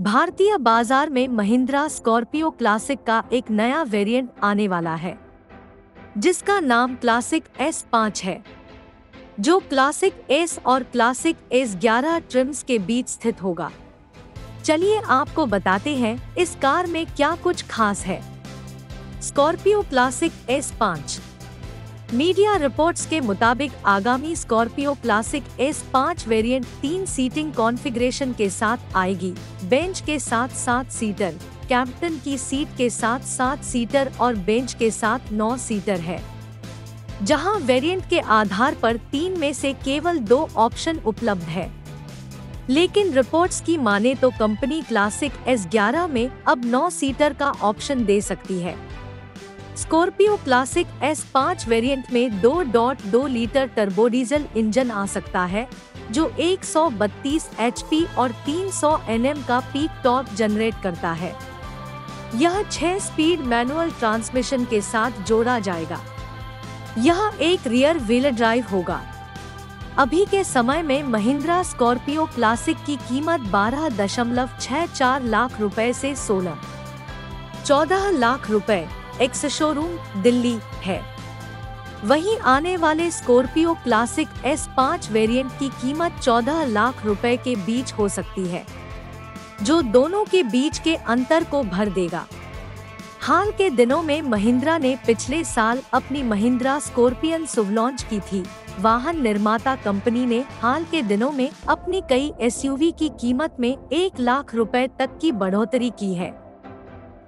भारतीय बाज़ार में महिंद्रा स्कॉर्पियो क्लासिक का एक नया वेरिएंट आने वाला है, जिसका नाम क्लासिक एस पाँच है, जो क्लासिक एस और क्लासिक एस ग्यारह ट्रिम्स के बीच स्थित होगा। चलिए आपको बताते हैं, इस कार में क्या कुछ खास है। स्कॉर्पियो क्लासिक एस पाँच। मीडिया रिपोर्ट्स के मुताबिक आगामी स्कॉर्पियो क्लासिक एस पाँच वेरिएंट तीन सीटिंग कॉन्फ़िगरेशन के साथ आएगी। बेंच के साथ सात सीटर कैप्टन की सीट के साथ सात सीटर और बेंच के साथ नौ सीटर है। जहाँ वेरिएंट के आधार पर तीन में से केवल दो ऑप्शन उपलब्ध है। लेकिन रिपोर्ट्स की माने तो कंपनी क्लासिक एस ग्यारह में अब नौ सीटर का ऑप्शन दे सकती है। स्कॉर्पियो क्लासिक एस पाँच वेरियंट में दो डॉट दो लीटर टर्बो डीजल इंजन आ सकता है, जो 132 एचपी और 300 एनएम का पीक टॉर्क जनरेट करता है। यह छह स्पीड मैनुअल ट्रांसमिशन के साथ जोड़ा जाएगा। यह एक रियर व्हील ड्राइव होगा। अभी के समय में महिंद्रा स्कॉर्पियो क्लासिक की कीमत बारह दशमलव छह चार लाख रुपए से सोलह। चौदह लाख रुपए एक्स शोरूम दिल्ली है। वहीं आने वाले स्कॉर्पियो क्लासिक एस पाँच वेरिएंट की कीमत 14 लाख रुपए के बीच हो सकती है, जो दोनों के बीच के अंतर को भर देगा। हाल के दिनों में महिंद्रा ने पिछले साल अपनी महिंद्रा स्कॉर्पियन सुव लॉन्च की थी। वाहन निर्माता कंपनी ने हाल के दिनों में अपनी कई एसयूवी की कीमत में एक लाख रुपए तक की बढ़ोतरी की है।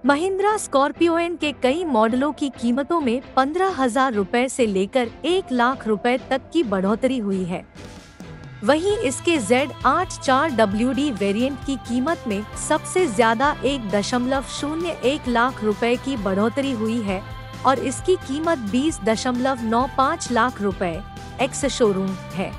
महिंद्रा स्कॉर्पियो एन के कई मॉडलों की कीमतों में पंद्रह हज़ार रूपए से लेकर एक लाख रुपए तक की बढ़ोतरी हुई है। वहीं इसके Z आठ चार डब्ल्यू डी वेरियंट की कीमत में सबसे ज़्यादा एक दशमलव शून्य एक लाख रुपए की बढ़ोतरी हुई है और इसकी कीमत बीस दशमलव नौ पाँच लाख रुपए एक्स शोरूम है।